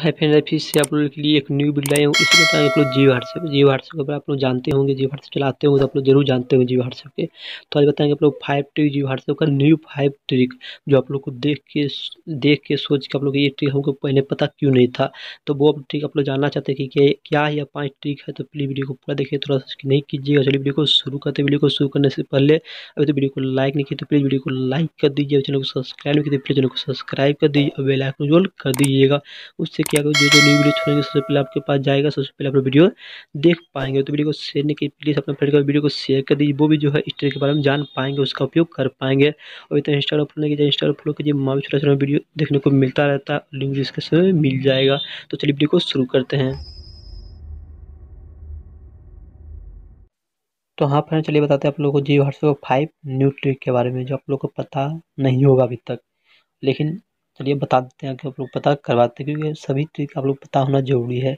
Hi friend फिर से आप लोगों के लिए एक न्यू वीडियो लाए हूँ। इसमें बताएँगे आप लोग जी व्हाट्सएप जी व्हाट्सएप अगर आप लोग जानते होंगे जी व्हाट्सएप चलाते होंगे तो आप लोग ज़रूर जानते होंगे जी व्हाट्सएप के। तो आज बताएँगे आप लोग फाइव ट्रिक जी व्हाट्सएप का न्यू फाइव ट्रिक जो आप लोग को देख के देख के सोच के आप लोग ये ट्रिक हमको पहले पता क्यों नहीं था। तो वो ट्रिक आप लोग जानना चाहते हैं कि क्या यह पाँच ट्रिक है तो प्लीज़ वीडियो को पूरा देखिए, थोड़ा सा नहीं कीजिएगा। चलिए वीडियो को शुरू करते वीडियो को शुरू करने से पहले अभी तो वीडियो को लाइक नहीं किया तो प्लीज़ वीडियो को लाइक कर दीजिए। चैनल को सब्सक्राइब नहीं किया तो प्लीज़ चैनल को सब्सक्राइब कर दीजिए और बेल आइकन कर दीजिएगा। उससे क्या जो जो न्यू वीडियो छोड़ेंगे सबसे पहले आपके पास जाएगा, सबसे पहले आप वीडियो देख पाएँगे। तो वीडियो को शेयर नहीं की प्लीज़ अपने फ्रेंड का वीडियो को शेयर कर दीजिए, वो भी जो है इस तरह के बारे में जान पाएँगे, उसका उपयोग कर पाएँगे। और इतना इंस्टाग्राम फॉलो कीजिए इंस्टाग्राम फॉलो कीजिए, माँ भी छोटा छोटा वीडियो देखने को मिलता रहता है लिंक डिस्क्रिप्शन में मिल जाएगा। तो चलिए वीडियो को शुरू करते हैं। तो हाँ फ्रेंड चलिए बताते हैं आप लोगों को G WhatsApp five new trick के बारे में, जो आप लोग को पता नहीं होगा अभी तक। लेकिन चलिए बता देते हैं कि आप लोग पता करवाते हैं, क्योंकि सभी ट्रिक आप लोग पता होना ज़रूरी है।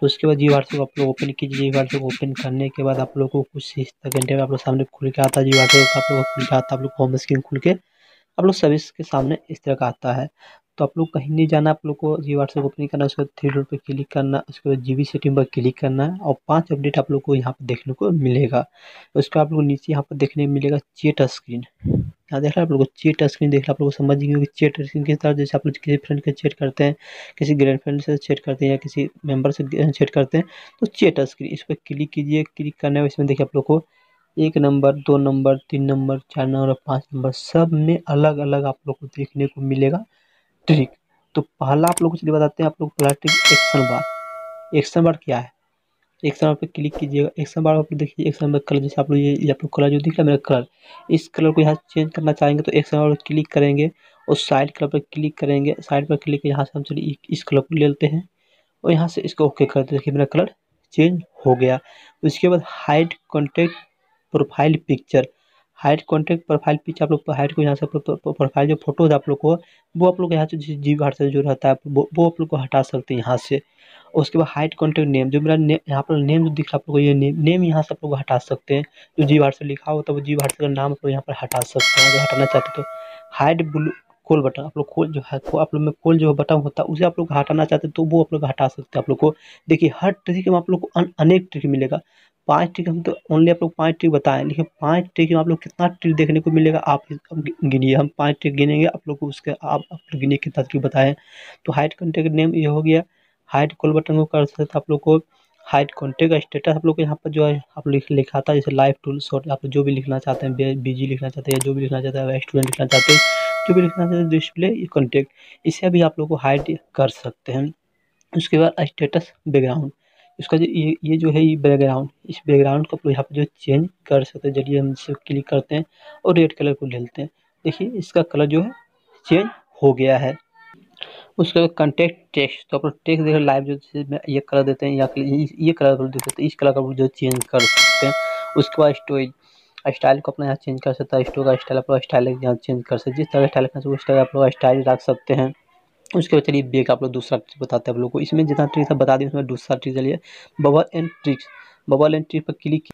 तो उसके बाद जी व्हाट्सएप आप लोग ओपन कीजिए व्हाट्सएप ओपन करने के बाद आप लोग को कुछ घंटे में आप लोग सामने खुल के आता है जी व्हाट्सएप आप लोग खुल के आता है, आप लोग होम स्क्रीन खुल के आप लोग सभी के सामने इस तरह का आता है। तो आप लोग कहीं नहीं जाना, आप लोग को जी व्हाट्सएप ओपन करना, उसके बाद थ्री डॉट पर क्लिक करना, उसके बाद जी बी सेटिंग पर क्लिक करना है और पाँच अपडेट आप लोग को यहाँ पर देखने को मिलेगा। उसके आप लोग नीचे यहाँ पर देखने मिलेगा चेट स्क्रीन यहाँ देख रहे हैं आप लोग को चेट स्क्रीन देख रहे आप लोग समझ गए कि चेट स्क्रीन किस तरह जैसे आप लोग किसी फ्रेंड के चेट करते हैं, किसी ग्रैंड फ्रेंड से चेट करते हैं या किसी मेंबर से चेट करते हैं तो चेट स्क्रीन इस पर क्लिक कीजिए क्लिक करने में इसमें देखिए आप लोग को एक नंबर दो नंबर तीन नंबर चार नंबर पाँच नंबर सब में अलग अलग आप लोग को देखने को मिलेगा। ट्रिक तो पहला आप लोग को चलिए बताते हैं, आप लोग पहला trick action bar action bar क्या है? एक्शन बार पे क्लिक कीजिएगा। एक्शन बार आप देखिए एक्शन बार कलर जैसे आप लोग ये आप लोग कलर जो दिख रहा है, मेरा कलर इस कलर को यहाँ चेंज करना चाहेंगे तो एक्शन बार क्लिक करेंगे और साइड कलर पर क्लिक करेंगे। साइड पर क्लिक यहाँ से हम चलिए इस कलर को ले लेते हैं और यहाँ से इसको ओके कर देखिए मेरा कलर चेंज हो गया। उसके बाद hide contact profile picture hide contact profile picture आप लोग हाइड को यहाँ से प्रोफ़ाइल जो फ़ोटोज़ आप लोग को वो आप लोग यहाँ से जी से जो रहता है वो आप लोग को हटा सकते हैं यहाँ से उसके बाद हाइट कॉन्टेक्ट नेम जो मेरा नेम यहाँ पर नेम जो दिख रहा है आप लोग ये नेम नेम यहाँ से आप लोग हटा सकते हैं जो जी से लिखा होता है वो जी से का नाम आप लोग यहाँ पर हटा सकते हैं अगर हटाना चाहते तो हाइड ब्लू कोल बटन आप लोग खोल जो है आप लोग में कोल जो बटन होता है उसे आप लोग हटाना चाहते हैं तो वो आप लोग हटा सकते हैं आप लोग को देखिए हर ट्रिक में आप लोग को अनेक ट्रिक मिलेगा पाँच ट्रिक हम तो ओनली आप लोग पाँच ट्रिक बताएँ लेकिन पाँच ट्रिक में आप लोग कितना ट्रिक देखने को मिलेगा, आप गिनिए। हम पाँच ट्रिक गिनेंगे, आप लोग को उसके आप आप लोग गिनिए कितना ट्रिक बताएँ तो हाइट कॉन्टेक्ट नेम ये हो गया। हाइट कॉल बटन को कर सकते आप लोग को। हाइट कॉन्टेक्ट स्टेटस आप लोग को यहाँ पर जो है, आप लोग लिखा था, जैसे लाइव टूल शॉर्ट आप जो भी लिखना चाहते हैं बीजी लिखना चाहते हैं, जो भी लिखना चाहते हैं स्टूडेंट लिखना चाहते हैं, जो भी लिखना चाहते हैं डिस्प्ले कॉन्टेक्ट इसे भी आप लोग को हाइड कर सकते हैं। उसके बाद स्टेटस बैकग्राउंड इसका जो ये ये जो है ये बैकग्राउंड इस बैकग्राउंड को यहाँ पर जो चेंज कर सकते हैं चलिए हम इसे क्लिक करते हैं और रेड कलर को ले लेते हैं। देखिए, इसका कलर जो है चेंज हो गया है। उसके बाद कंटेक्ट टेक्स्ट तो अपना टेक्स्ट देख लाइव जो ये कलर देते हैं, या ये कलर देते हैं तो इस कलर का जो चेंज कर सकते हैं। उसके बाद स्टोरेज स्टाइल को अपना यहाँ चेंज कर सकता है स्टोर का स्टाइल अपना स्टाइल यहाँ चेंज कर सकते हैं। जिस तरह का स्टाइल रखना उस तरह आप लोग स्टाइल रख सकते हैं। उसके बाद चलिए बेक आप लोग दूसरा ट्रिक बताते हैं आप लोग को। इसमें जितना ट्रिक था बता दें, उसमें दूसरा ट्रिक चलिए। Bubble and tricks bubble and trick पर क्लिक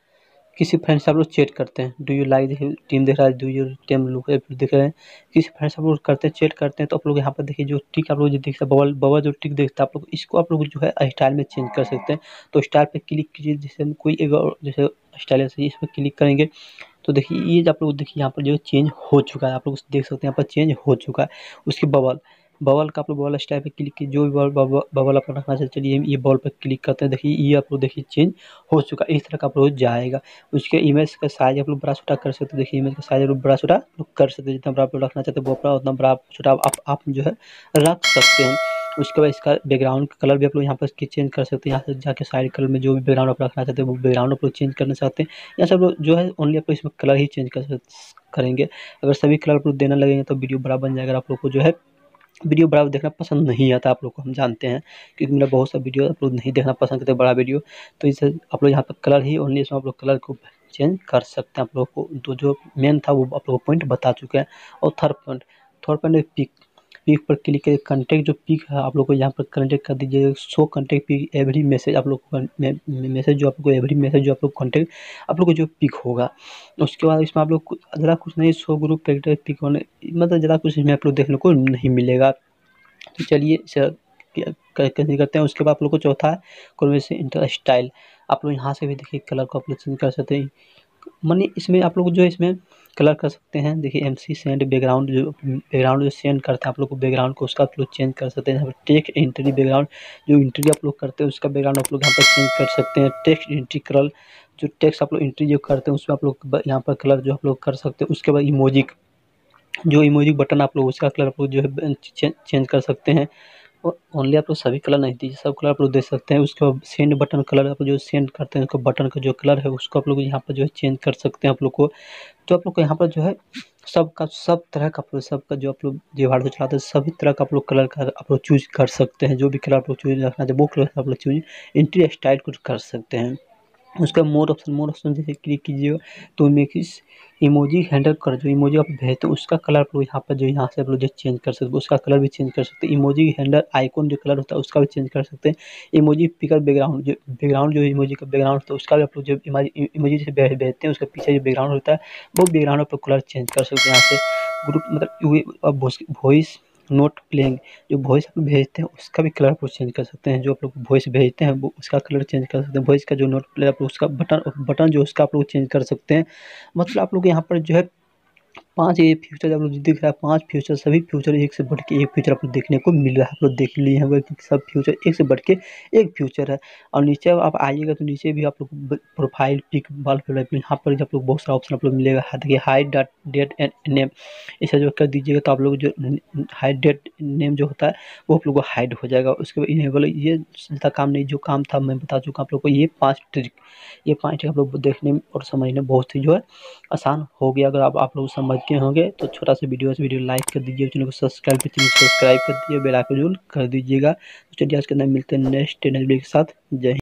किसी फ्रेंड से आप लोग चेट करते हैं। डू यू लाइक टीम देख रहा है? डू यू टीम लुक देख रहे हैं? किसी फ्रेंड से आप लोग करते हैं चेट करते हैं तो आप लोग यहाँ पर देखिए जो ट्रिक आप लोग जो देखते हैं बबल बबल जो ट्रिक देखते हैं आप लोग, इसको आप लोग जो है स्टाइल में चेंज कर सकते हैं। तो स्टाइल पर क्लिक कीजिए जैसे कोई एक जैसे स्टाइल है इस पर क्लिक करेंगे। तो देखिए, ये आप लोग देखिए, यहाँ पर जो चेंज हो चुका है, आप लोग देख सकते हैं, यहाँ पर चेंज हो चुका है। उसके बबल बबल का आप लोग बबल स्टाइल पे क्लिक कीजिए जो भी बबल बबल आप रखना चाहते चलिए ये बॉल पर क्लिक करते हैं देखिए ये आप लोग देखिए चेंज हो चुका है इस तरह का आप लोग जाएगा उसके इमेज का साइज़ आप लोग बड़ा छोटा कर सकते हैं देखिए इमेज का साइज़ आप लोग बड़ा छोटा कर सकते हैं जितना बड़ा आप रखना चाहते हैं वो अपना उतना बड़ा छोटा आप आप जो है रख सकते हैं उसके बाद इसका बैकग्राउंड का कलर भी आप लोग यहाँ पर चेंज कर सकते हैं यहाँ से जाके साइड कलर में जो भी बैकग्राउंड आप रखना चाहते हैं वो बैकग्राउंड आप लोग चेंज करना चाहते हैं यहाँ सब लोग जो है ओनली आप लोग इसमें कलर ही चेंज कर करेंगे अगर सभी कलर आप लोग देना लगेंगे तो वीडियो बड़ा बन जाएगा आप लोग को जो है वीडियो बड़ा देखना पसंद नहीं आता, आप लोग को हम जानते हैं, क्योंकि मेरा बहुत सा वीडियो आप लोग नहीं देखना पसंद करते, बड़ा वीडियो। तो इसे आप लोग यहाँ पर कलर ही ओनली इसमें आप लोग कलर को चेंज कर सकते हैं, आप लोग को। तो जो मेन था वो आप लोग पॉइंट बता चुके हैं। और third point third point pick pick पर क्लिक करिए कंटेक्ट जो पिक है आप लोग को यहाँ पर कंटेक्ट कर दीजिए so contact pick every message आप लोग मैसेज जो आपको एवरी मैसेज जो आप लोग कॉन्टेक्ट आप लोग को जो पिक होगा उसके बाद इसमें आप लोग ज़्यादा कुछ नहीं सो ग्रुप पिक होने मतलब ज़्यादा कुछ इसमें आप लोग देखने को नहीं मिलेगा तो चलिए सर कैसे करते हैं उसके बाद आप लोग को चौथा है क्रोमेसी इंटर स्टाइल आप लोग यहाँ से भी देखिए कलर को आप लोग चेंज कर सकते हैं मानिए इसमें आप लोग जो है इसमें कलर कर सकते हैं। देखिए एम सी सेंड बैकग्राउंड जो बैकग्राउंड जो सेंड करते हैं, आप लोग को बैकग्राउंड को उसका आप लोग चेंज कर सकते हैं। यहाँ पर टेक्स्ट एंट्री बैकग्राउंड जो एंट्री आप लोग करते हैं, उसका बैकग्राउंड आप लोग यहाँ पर चेंज कर सकते हैं। टेक्स्ट एंट्री कलर जो टेक्स्ट आप लोग एंट्री जो करते हैं, उसमें आप लोग यहाँ पर कलर जो आप लोग कर सकते हैं, उसके बाद इमोजिक जो इमोजिक बटन आप लोग, उसका कलर आप लोग जो है चेंज कर सकते हैं। ओनली आप लोग सभी कलर नहीं दीजिए सब कलर आप लोग दे सकते हैं उसके बाद सेंड बटन कलर आप जो सेंड करते हैं उसको बटन का जो कलर है उसको आप लोग यहाँ पर जो है चेंज कर सकते हैं आप लोग को तो आप लोग को यहाँ पर जो है सब का सब तरह का आप लोग सबका जो आप लोग जो हार्ड चलाते हैं सभी तरह का आप लोग कलर का आप लोग चूज़ कर सकते हैं जो भी कलर आप लोग चूज़ रखना चाहिए वो कलर आप लोग चूज़ इंट्री स्टाइल कुछ कर सकते हैं उसका मोर ऑप्शन मोर ऑप्शन जैसे क्लिक कीजिएगा तो मेक इस इमोजी हैंडल कर जो इमोजी आप भेजते हैं उसका कलर आप लोग यहाँ पर जो यहाँ से आप लोग जो चेंज कर सकते हैं, उसका कलर भी चेंज कर सकते हैं। इमोजी हैंडल आइकॉन जो कलर होता है, उसका भी चेंज कर सकते हैं। इमोजी पिकर बैकग्राउंड जो बैकग्राउंड जो इमोजी का बैकग्राउंड होता है, उसका भी आप लोग जो इमोजी से भेजते हैं, उसका पीछे जो बैकग्राउंड होता है, वो बैकग्राउंड आप लोग कलर चेंज कर सकते हैं यहाँ से। ग्रुप मतलब वॉइस नोट प्लेइंग जो वॉइस आप भेजते हैं, उसका भी कलर आप चेंज कर सकते हैं। जो आप लोग वॉइस भेजते हैं, वो उसका कलर चेंज कर सकते हैं। वॉइस का जो नोट प्ले आप उसका बटन बटन जो उसका आप लोग चेंज कर सकते हैं। मतलब आप लोग यहाँ पर जो है पाँच ये फ्यूचर आप लोग दिख रहा है, पाँच फ्यूचर सभी फ्यूचर एक से बढ़ के एक फ्यूचर आप लोग देखने को मिल रहा है। आप लोग देख लिए हैं सब फ्यूचर एक से बढ़ के एक फ्यूचर है। और नीचे आप आइएगा तो नीचे भी आप लोग प्रोफ़ाइल पिक वाल यहाँ पर आप लोग बहुत सारा ऑप्शन आप लोग मिलेगा। देखिए high dot date and name इसे जो कर दीजिएगा तो आप लोग जो हाई डेट नेम जो होता है, वो आप लोग को हाइड हो जाएगा। उसके बाद इनेबल ये चलता काम नहीं, जो काम था मैं बता चुका आप लोग को, ये पाँच ट्रिक ये पाँच ट्रिक आप लोग देखने और समझने बहुत ही जो है आसान हो गया। अगर आप लोग समझ के होंगे तो छोटा सा वीडियो से वीडियो लाइक कर दीजिए, चैनल को सब्सक्राइब कर सब्सक्राइब कर दीजिए, बेल आइकन कर दीजिएगा। तो चलिए आज के अंदर मिलते हैं नेक्स्ट वीडियो के साथ। जय